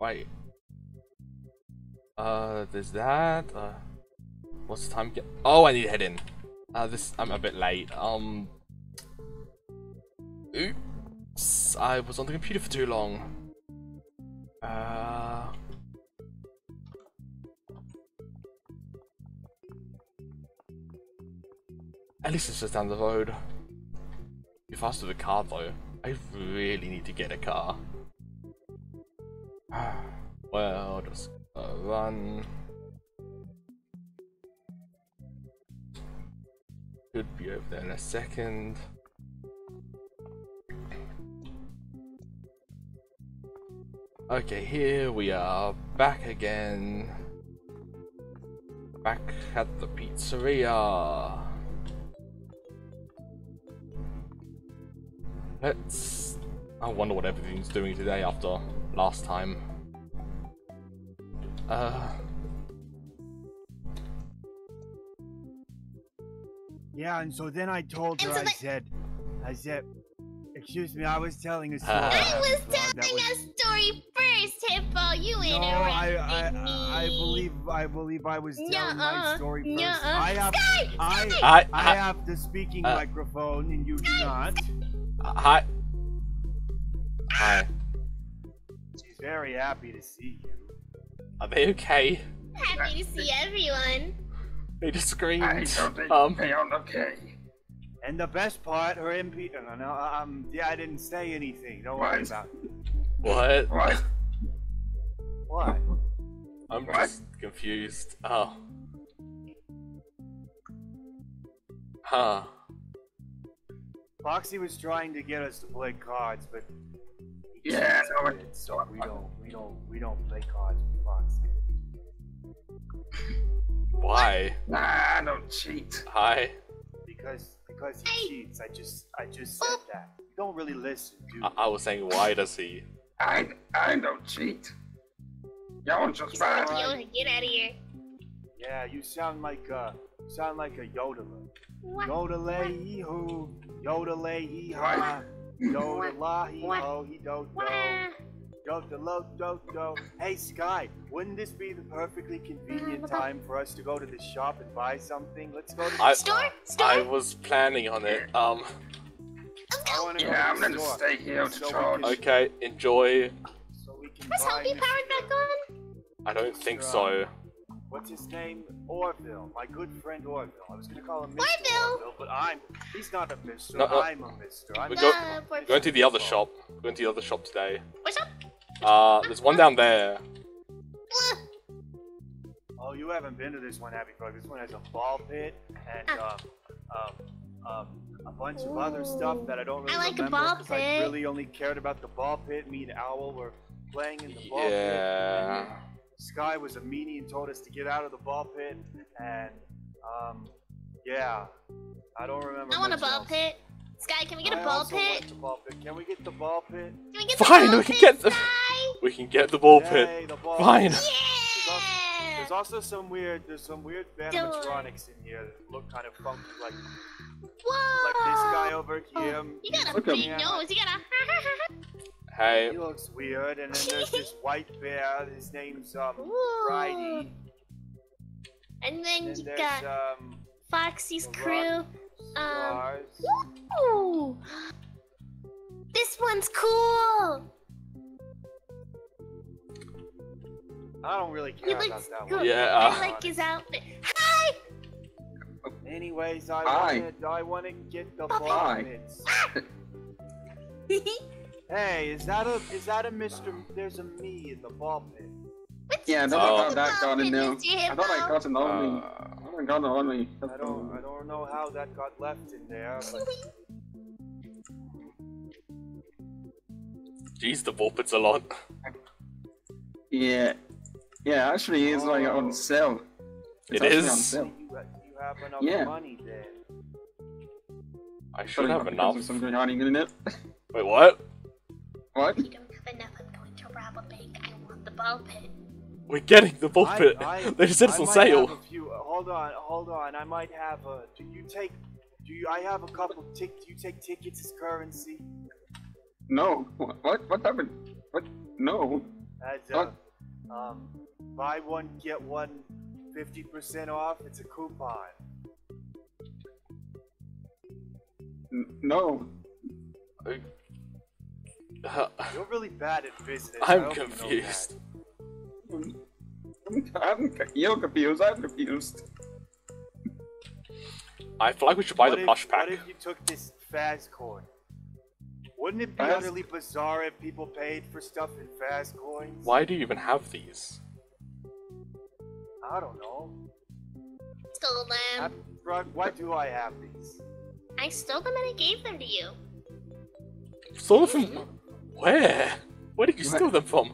Wait. Uh, there's that. Uh, what's the time? Oh, I need to head in. Uh, this I'm a bit late. Um. Oops, I was on the computer for too long. Uh. At least it's just down the road. Be faster with a car though. I really need to get a car. Well, just uh, run. Could be over there in a second. Okay, here we are back again. Back at the pizzeria. Let's... I wonder what everything's doing today after last time. Uh... Yeah, and so then I told her, so I the- said, I said, excuse me, I was telling a story. Uh, I was Uh, telling was- a story first, Hippo. You No, interrupted I, I, me. I, I believe, I believe I was telling my story first. Nuh-uh. I have, Sky! I, Sky! I, I I, have the speaking Uh, microphone, and you do not. hi. Hi. She's very happy to see you. Are they okay? Happy to see everyone. They just screamed. I don't think Um, they are okay. And the best part, her MP. No, no, um, yeah, I didn't say anything. Don't worry What? about it. what? What? What? I'm What? just confused. Oh. Huh. Foxy was trying to get us to play cards, but he Yeah, cheats no, a so it- we don't, we don't, we don't play cards with Foxy. Why? Nah, don't cheat. Hi. Because, because he cheats. I just, I just said that. You don't really listen, do you? I, I was saying, why does he? I I don't cheat. Y'all just Yo, bad. get out of here. Yeah, you sound like uh, you sound like a yodeler. What? Yodelay hee hoo, yodelay hee ha, yodela hee What? ho, he do Wah. do, yodelo do do. Hey Sky, wouldn't this be the perfectly convenient time for us to go to the shop and buy something? Let's go to the I- Store? Store? I was planning on it. Um. I wanna go yeah, to I'm the gonna store stay here to so we charge. can- Okay. Enjoy. So we can Was buy Helpy powered back on? I don't think Mr. so. What's his name? Orville, my good friend Orville. I was gonna call him Mr. Orville? Orville, but I'm he's not a Mister. No, no. I'm a Mister. I'm We a go- Uh, for- Going to the other shop. We're Going to the other shop today. What's up? Uh, there's one down there. Oh, you haven't been to this one, have you, bro? This one has a ball pit and um, um, um, a bunch of other stuff that I don't really I like a remember ball 'cause I really only cared about the ball pit. Me and Owl were playing in the ball pit. Yeah. Sky was a meanie and told us to get out of the ball pit, and um, yeah, I don't remember. I want a much ball else. pit. Sky, can we get a I ball also pit? the ball pit. Can we get the ball pit? Can we get Fine, the ball we can pit, get the- Sky? We can get the ball pit. The ball Fine. pit. Yeah! There's also some weird, there's some weird animatronics in here that look kind of funky, like Whoa! like this guy over here. You got a Look big nose. You got a. Hey. He looks weird, and then there's this white bear. His name's um Friday. And then And you there's got um Foxy's crew. Um. stars. Ooh. This one's cool. I don't really He care about looks that good. one. Yeah, I like his outfit. Hi. Anyways, I Hi. wanted, I want to get the Puppy. ball Hi. Pits. Hey, is that a is that a Mister? There's a me in the ball pit. What's Yeah, I don't Oh. that got in there. I thought I Hippo? got an only. Uh, I thought I got an only. I don't I don't know how that got left in there, but Jeez, the ball pit's a lot. Yeah. Yeah, actually, it's like on sale. It's It actually is? on sale. you have enough Yeah. money then. I should have because enough. there's Something hiding in it. Wait, what? What? You don't have enough. I'm going to rob a bank. I want the ball pit. We're getting the ball I- pit. I- they just said it's on sale. few, uh, hold on, hold on. I might have a. Do you take? Do you? I have a couple tick. Do you take tickets as currency? No. What? What, what happened? What? No. As uh, um, buy one get one 50% off. It's a coupon. N- No, Uh, You're really bad at business. I I'm hope you know confused. I'm, you're confused. I'm confused. I feel like we should buy What the if- plush pack. What if you took this Faz coin? Wouldn't it be Faz- utterly bizarre if people paid for stuff in Faz coins? Why do you even have these? I don't know. Stole them. Happy Frog, why do I have these? I stole them and I gave them to you. Stole them from where? Where did you steal them from?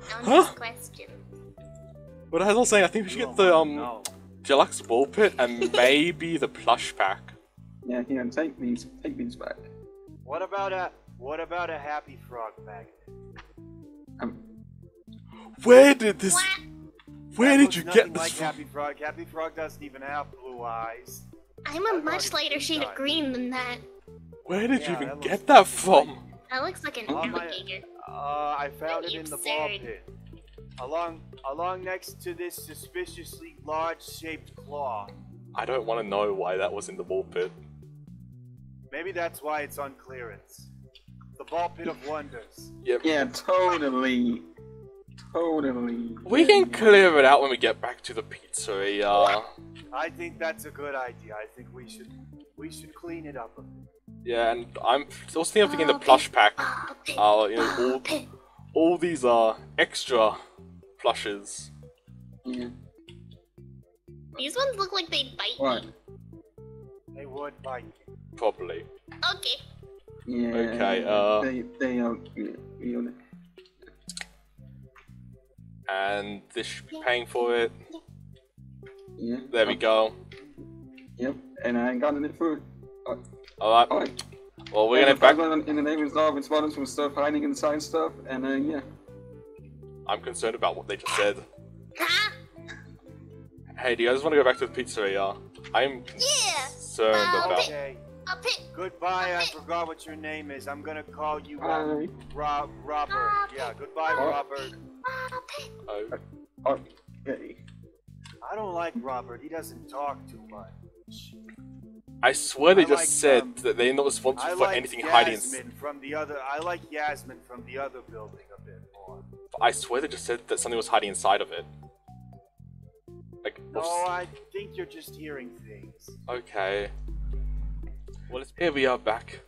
Huh? next question. What I was all saying, I think we should Oh get the my- um no. deluxe ball pit and maybe the plush pack. Yeah, here, take these. Take these back. What about a what about a Happy Frog magnet? Um, Where did this? What? Where That did you get this like from? Happy Frog. Happy Frog doesn't even have blue eyes. I'm a That much lighter shade of green than that. Where did Yeah, you even that get that from? That looks like an Oh my- Uh, I found it you in the ball pit. Along along next to this suspiciously large shaped claw. I don't want to know why that was in the ball pit. Maybe that's why it's on clearance. The ball pit of wonders. Yep. yeah, totally. Totally. We can clear it out when we get back to the pizzeria. I think that's a good idea. I think we should we should clean it up a bit. Yeah, and I'm still thinking in the plush pack. ball Uh, you know, all, all these are extra plushes. Yeah. These ones look like they bite What? me. They would bite you. Probably. Okay. Yeah. Okay, uh- They they are. Yeah, yeah. And this should be paying for it. yeah. There we go. Yep. And I ain't got any food. Alright. Alright. Well, we're gonna back. in the neighbor's dog and spotted some stuff hiding inside stuff, and uh, yeah. I'm concerned about what they just said. Huh? Hey, do you guys want to go back to the pizzeria? I'm Yeah. concerned Uh, about. Okay. A pit. Goodbye. I forgot what your name is. I'm gonna call you uh, Hi. Rob Robert. Yeah. Goodbye. Robert. A pit. Oh, Okay. I don't like Robert. He doesn't talk too much. I swear they I just like, said um, that they're not responsible I for like anything hiding. Yasmin from the other. I like Yasmin from the other building a bit more. I swear they just said that something was hiding inside of it. Like, No, what's- I think you're just hearing things. okay. Well, it's, here we are back.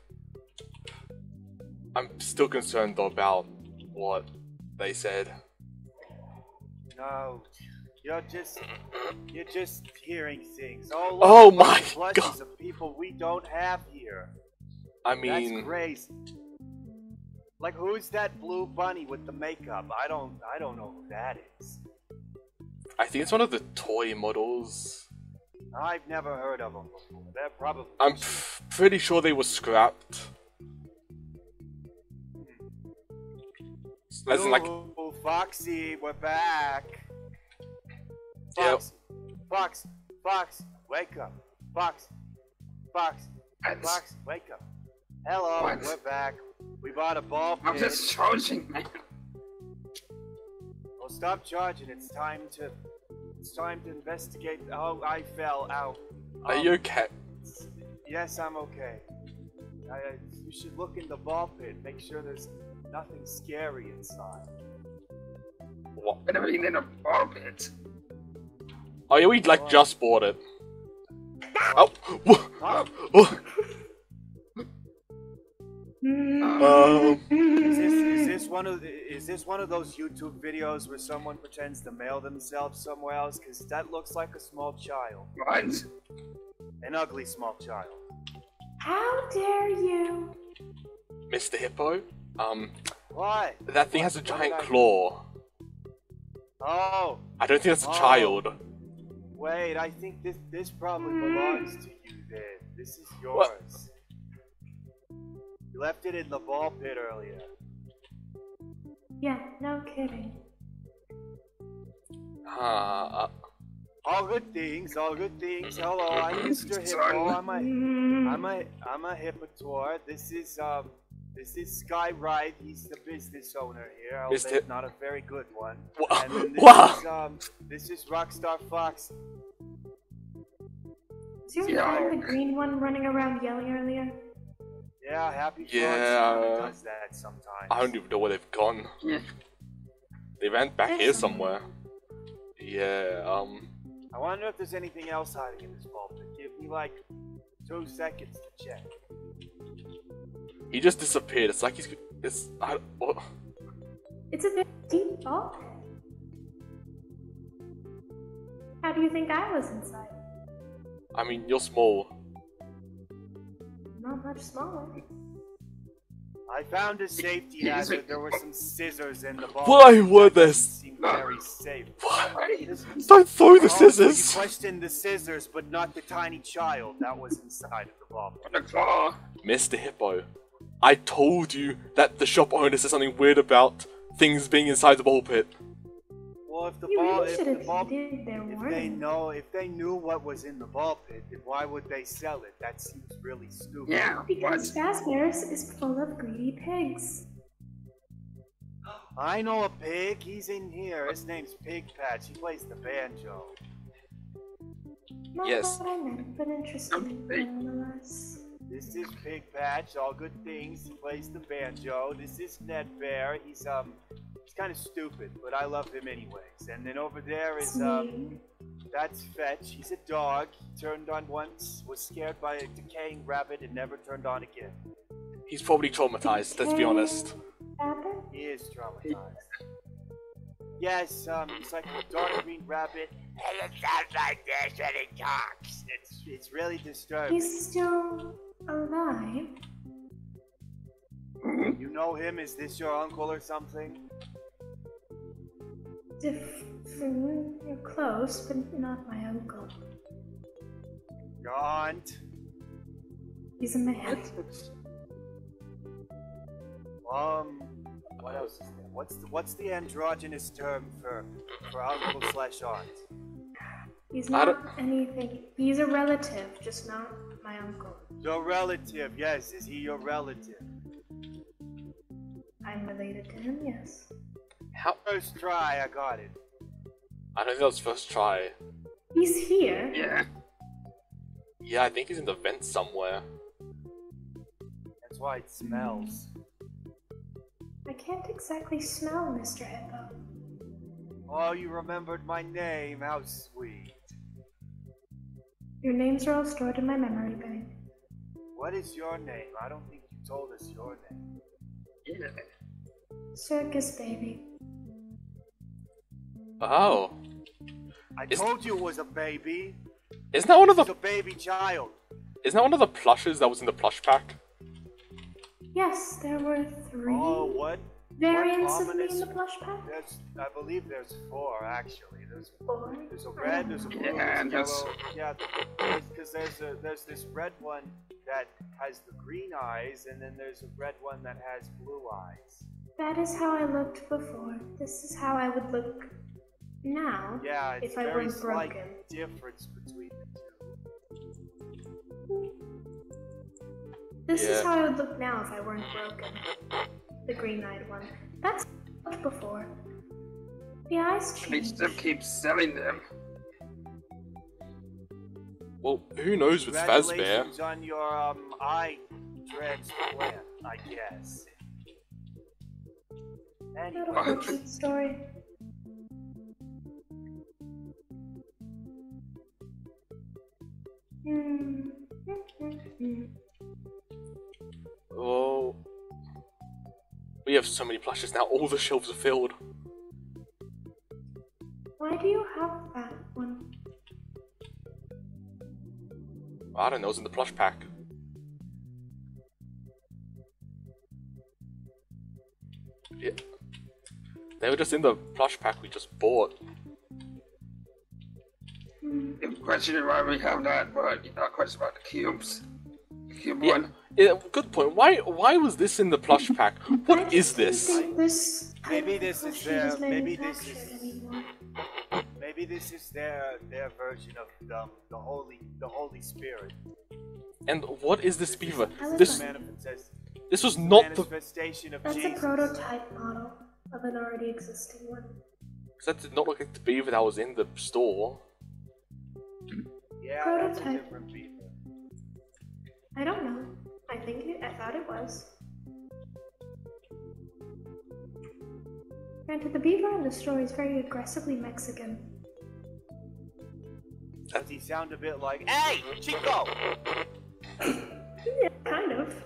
I'm still concerned though about what they said. No, you're just you're just hearing things. Oh, Oh my God. of people we don't have here. I mean, That's crazy. Like who's that blue bunny with the makeup? I don't I don't know who that is. I think it's one of the toy models. I've never heard of them before. They're probably I'm pretty sure they were scrapped. Hmm. As in, like, Ooh, Foxy, we're back. Yep. Fox, Fox, Fox, wake up. Fox, Fox, What? Fox, wake up. Hello, What? we're back. We bought a ball pit. I'm just charging, man. Well, stop charging. It's time to. It's time to investigate. Oh, I fell out. are Um, you okay? Yes, I'm okay. I, I, you should look in the ball pit. Make sure there's nothing scary inside. What? I've never been in a ball pit. Oh yeah, we like just bought it. Oh, Huh? oh. Um, Um, Is this, is this one of the, is this one of those YouTube videos where someone pretends to mail themselves somewhere else? Because that looks like a small child, what? an ugly small child. How dare you? Mr. Hippo. Um, What? that thing has a giant claw. Oh, I don't think that's a Oh. child. Wait. I think this this probably belongs to you. Then this is yours. What? You left it in the ball pit earlier. Yeah, no kidding. Uh, All good things. All good things. Hello, I'm Mr. Hippo. Son. I'm a I'm a I'm a hippotor. This is um This is Sky Writhe. He's the business owner here, Mr. albeit not a very good one. Wha- And this Wow. is um, this is Rockstar Fox. Is your Yeah. the green one running around yelling earlier? Yeah, Happy Frog Yeah. kinda does that sometimes. I don't even know where they've gone. Yeah. They went back There's here some- somewhere. Yeah, um. I wonder if there's anything else hiding in this vault. Give me like two seconds to check. He just disappeared. It's like he's. It's. I, what? It's a very deep vault. How do you think I was inside? I mean, you're small. Not much smaller. I found a safety hazard. There were some scissors in the vault. Why were That there doesn't s- seem very safe. Don't throw the scissors. so you scissors! questioned the scissors, but not the tiny child that was inside of the vault. Mr. Hippo, I told you that the shop owner said something weird about things being inside the ball pit. Well, if the You ball, really if should the have ball, heeded their if they know, if they knew what was in the ball pit, then why would they sell it? That seems really stupid. Yeah. Because What? Fazbear's is full of greedy pigs. I know a pig. He's in here. His name's Pig Patch. He plays the banjo. Not Yes. what I meant, but interesting nonetheless. This is Pig Patch. All good things. He plays the banjo. This is Nedd Bear. He's um, he's kind of stupid, but I love him anyways. And then over there is um, that's Fetch. He's a dog. He turned on once, was scared by a decaying rabbit, and never turned on again. He's probably traumatized, let's be honest. Rabbit? He is traumatized. Yes, um, it's like a dark green rabbit, and it sounds like this when it talks. It's it's really disturbing. He's still alive. You know him? Is this your uncle or something? Different. You're close, but not my uncle. Your aunt? He's a man. Um, what else is there? What's the what's the androgynous term for for uncle slash aunt? He's I not don't- anything. He's a relative, just not my uncle. Your relative, yes. Is he your relative? I'm related to him, yes. How? First try, I got it. I don't think that was first try. He's here. Yeah. Yeah, I think he's in the vent somewhere. That's why it smells. I can't exactly smell Mr. Hippo. Oh, you remembered my name. How sweet. Your names are all stored in my memory bank. What is your name? I don't think you told us your name. Yeah. Circus baby. Oh. I Is- told you it was a baby. Isn't that one of It's the a baby child. isn't that one of the plushes that was in the plush pack? Yes, there were three Oh, what? variants what of me in the plush pack. There's, I believe there's four actually. There's Four. there's a I red, don't there's a know. blue, Yeah, and there's there's- yellow. Yeah, because there's a there's this red one that has the green eyes, and then there's a red one that has blue eyes. That is how I looked before. This is how I would look now. Yeah, it's If I very weren't slight broken. difference between the two. This is how I would look now if I weren't broken. The green-eyed one. That's how I looked before. The eyes They changed. still keep selling them. Well, who knows with Fazbear? Congratulations on your um eye transplant, I guess. Anyway, Little cute story. Hmm. Oh. We have so many plushes now, all the shelves are filled. Why do you have that one? I don't know, it's in the plush pack. Yeah. They were just in the plush pack we just bought. The question is why we have that, but you know, question about the cubes. The cube Yeah. one. Yeah, good point. Why why was this in the plush pack? What is this? this Maybe this is plushie is their- maybe this is- manufactured anymore. maybe this is their their version of the the holy the Holy Spirit. And what is this beaver? I This this was not the manifestation of That's a prototype model of an already existing one. that did not look like the beaver that was in the store. Yeah, that's a Prototype. different beaver. I don't know. I think it, I thought it was. Granted, the beaver in the story is very aggressively Mexican. Does he sound a bit like, Hey, Chico? Yeah, kind of.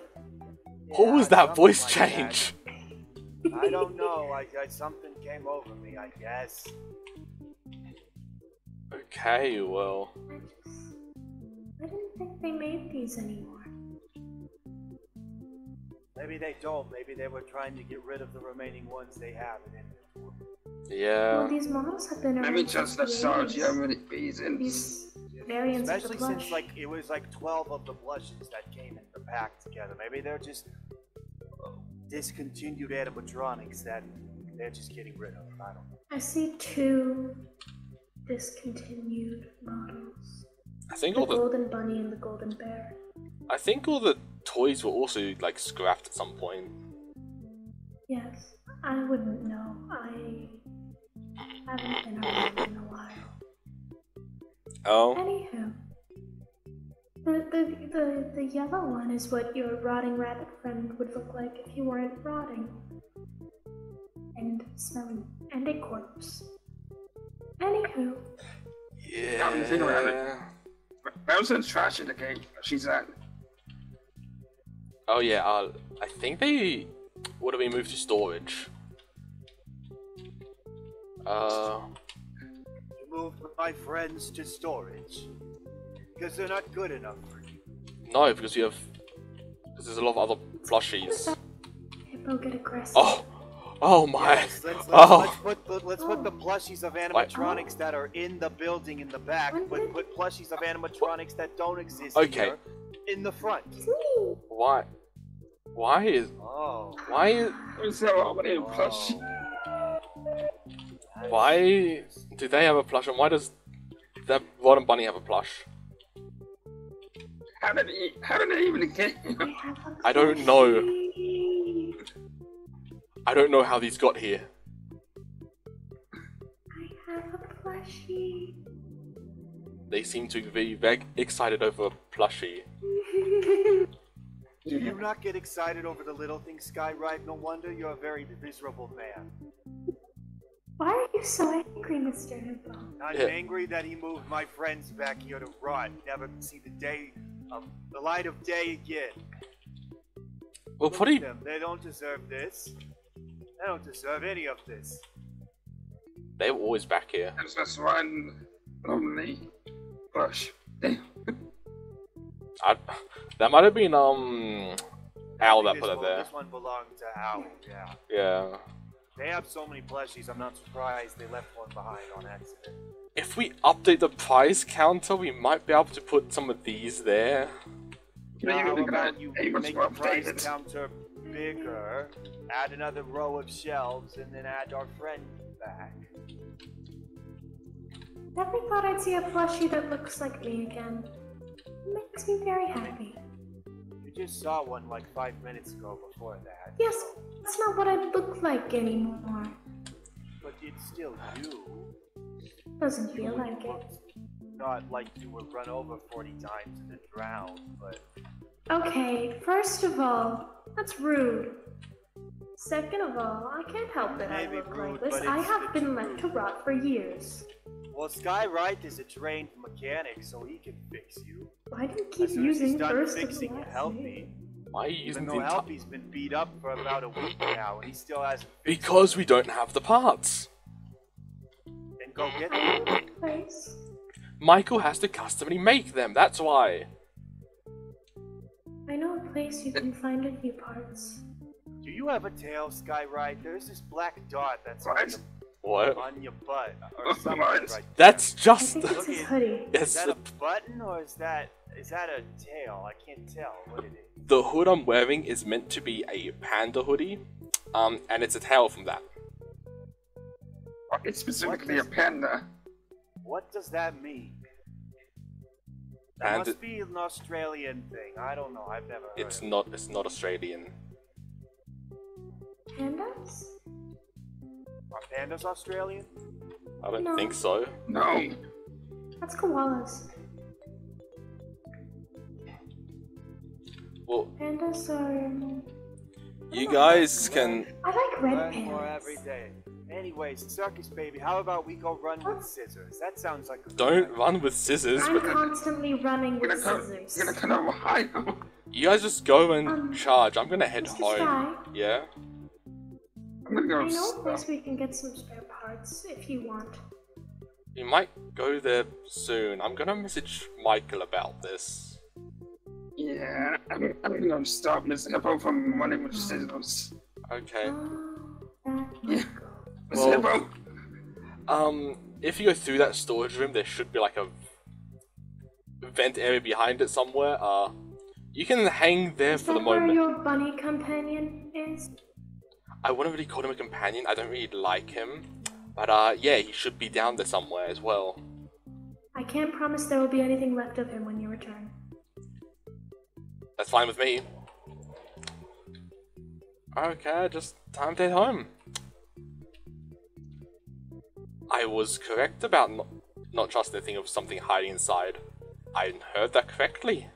What was that voice like that. change? I don't know. I, I something came over me. I guess. Okay, well. I just. I didn't think they made these anymore. Maybe they don't. Maybe they were trying to get rid of the remaining ones they have in inventory. Yeah. Well, these models have been around Maybe just since the nostalgia 80s. with it being. These variants of Especially the since like it was like twelve of the blushes that came in the pack together. Maybe they're just discontinued animatronics that they're just getting rid of. I don't know. I see two discontinued models. I think The all the golden bunny and the golden bear. I think all the toys were also like scrapped at some point. Yes, I wouldn't know. I haven't been around in a while. Oh. Anywho, the, the the the yellow one is what your rotting rabbit friend would look like if you weren't rotting and smelling and a corpse. Anywho, Come think around it. Yeah. Bowser's trash in the game. She's at. Oh yeah, uh, I think they would have we move to storage. Uh, You moved my friends to storage because they're not good enough for you. no, because we have, because there's a lot of other plushies. hippo get aggressive. Oh, oh my, Yes, let's, let's, oh, let's put the, let's put the plushies of animatronics that are in the building in the back, but put plushies of animatronics that don't exist Okay. here in the front. It's why, why is, Oh. why is, What's that all many oh. plush? why do they have a plush and why does that Rotten Bunny have a plush? How did he? How did they even get? I have a I don't know. I don't know how these got here. I have a plushie. They seem to be very excited over a plushie. Do you not get excited over the little things, Sky Writhe? No wonder you're a very miserable man. Why are you so angry, Mr. Hippo? I'm Yeah. angry that he moved my friends back here to rot, never see the day of the light of day again. Well, Look probably them. They don't deserve this. They don't deserve any of this. they were always back here. There's just one lonely plush. Damn. I, that might have been um Al that put it one- there. This one belonged to Owl, yeah. Yeah. They have so many plushies, I'm not surprised they left one behind on accident. If we update the price counter, we might be able to put some of these there. Maybe How we're about you make the price updated. counter bigger, add another row of shelves, and then add our friend back. Never thought I'd see a plushie that looks like me again. Makes me very happy. You just saw one like five minutes ago before that. Yes, that's not what I look like anymore. But it's still you. Doesn't feel like it. Not like you were run over 40 times and then drowned, but Okay, first of all, that's rude. Second of all, I can't help that I look rude, like this. I have been left to rot for years. Well, Sky Writhe is a trained mechanic, so he can fix you. Why do you As keep soon as he's using done first and fixing last Helpy, name? Why are you even using though the entire... Helpy's been beat up for about a week now, and he still hasn't Because we don't have the parts. it, then go get I know them. a. Michael has to customly make them, that's why. I know a place you can find a few parts. Do you have a tail, Sky Writhe? There's this black dot that's on What? Your, What? on your butt or What? something right there. That's I just think the... it's his Okay. hoodie. Is Yes, that a button or is that is that a tail? I can't tell what it is. the hood I'm wearing is meant to be a panda hoodie. Um, and it's a tail from that. It's specifically a panda. What does that mean? That And must be an Australian thing. I don't know. I've never heard. it's of it. not. It's not Australian. Pandas? Are pandas Australian? I don't No. think so. No. That's koalas. Well, Pandas are. you guys can. I like red Learn more every pandas. day. Anyways, circus baby, how about we go run with scissors? That sounds like a good Don't idea. run with scissors. I'm But constantly running I'm with gonna cut. scissors. I'm gonna cut out Ohio. you guys just go and Um, charge. I'm gonna head Mr. home. Sky, Yeah. I'm gonna go. I know a s- place we can get some spare parts if you want. You might go there soon. I'm gonna message Michael about this. Yeah, I'm, I'm gonna stop Miss Hippo from running with scissors. Okay. Oh, that Yeah. might go. Miss Well- Hippo. Um, if you go through that storage room, there should be like a vent area behind it somewhere. Uh, you can hang there Is for the that where moment. your bunny companion is? I wouldn't really call him a companion. I don't really like him, but uh, yeah, he should be down there somewhere as well. I can't promise there will be anything left of him when you return. That's fine with me. Okay, just time to head home. I was correct about not, not trusting the thing of something hiding inside. I heard that correctly.